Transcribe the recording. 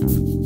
you